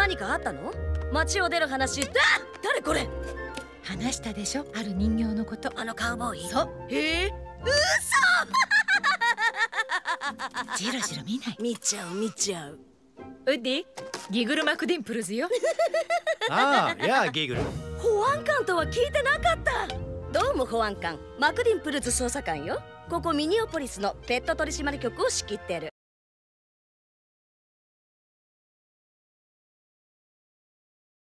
何かあったの？街を出る話。あ誰これ？話したでしょ？ある人形のこと。あのカウボーイ？そう。え。ー、じろじろ見ない。見ちゃう見ちゃう。ウッディ？ギグルマクディンプルズよ。ああやあギグル。保安官とは聞いてなかった。どうも保安官。マクディンプルズ捜査官よ。ここミニオポリスのペット取締局を仕切ってる。